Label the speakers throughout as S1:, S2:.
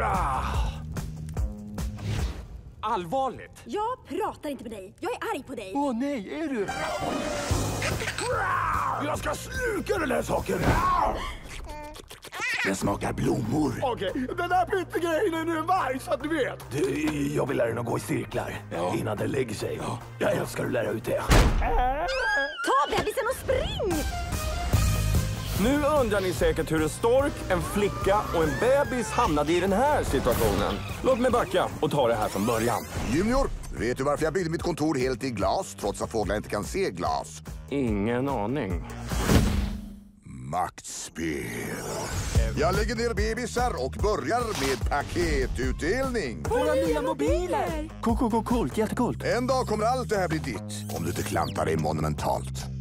S1: Ah. Allvarligt?
S2: Jag pratar inte med dig. Jag är arg på dig.
S1: Åh nej, är du? Jag ska sluka den här saken!
S3: Den smakar blommor.
S1: Okej, den där pyttegrejen är nu en varg så att du vet.
S3: Du, jag vill lära den att gå i cirklar innan den lägger sig. Jag älskar att lära ut det.
S2: Ta bebisen och spring!
S1: Nu undrar ni säkert hur en stork, en flicka och en bebis hamnade i den här situationen. Låt mig backa och ta det här från början.
S4: Junior, vet du varför jag byggde mitt kontor helt i glas trots att fåglar inte kan se glas?
S1: Ingen aning.
S4: Maktspel. Jag lägger ner bebisar och börjar med paketutdelning.
S2: Våra nya mobiler!
S1: Cool, cool, cool, coolt, jättecoolt.
S4: En dag kommer allt det här bli ditt om du inte klantar dig monumentalt.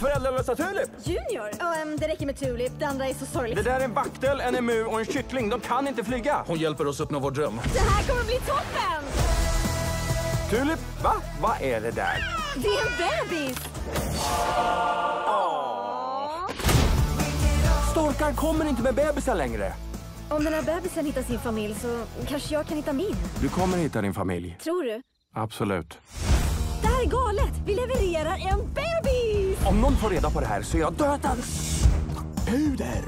S1: Föräldralösa Tulip!
S2: Junior? Um, det räcker med Tulip. Det andra är så sorgligt.
S1: Det där är en vaktel, en emu och en kyckling. De kan inte flyga.
S5: Hon hjälper oss uppnå vår dröm.
S2: Det här kommer bli toppen!
S1: Tulip, va? Vad är det där?
S2: Det är en bebis!
S1: Storkar kommer inte med bebisar längre.
S2: Om den här bebisen hittar sin familj så kanske jag kan hitta min.
S1: Du kommer hitta din familj.
S2: Tror du?
S1: Absolut.
S2: Det här är galet! Vi levererar en bebis!
S1: Om någon får reda på det här så är jag dödad.
S3: Puder.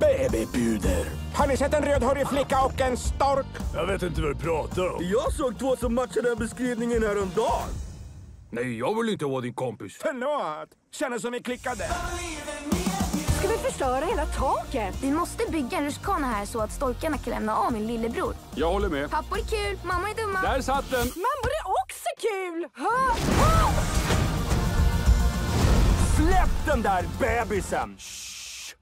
S3: Babypuder.
S1: Har ni sett en rödhårig flicka och en stork?
S5: Jag vet inte vad du pratar om.
S1: Jag såg två som matchade den beskrivningen häromdagen.
S5: Nej, jag vill inte vara din kompis.
S1: Förlåt. Kändes som vi klickade.
S2: Ska vi förstöra hela taket?
S6: Vi måste bygga en rutschkana här så att storkarna kan lämna av min lillebror.
S1: Jag håller med.
S6: Pappor är kul, mammor är dumma.
S1: Där satt den.
S2: Mammor är också kul!
S1: Den där bebisen! Shh.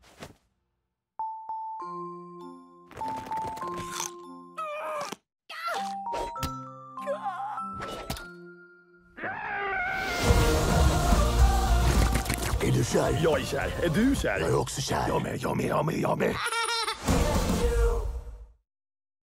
S3: Är du kär?
S5: Jag är kär. Är du kär?
S3: Jag är också kär.
S5: Jag med, jag med, jag med, jag med.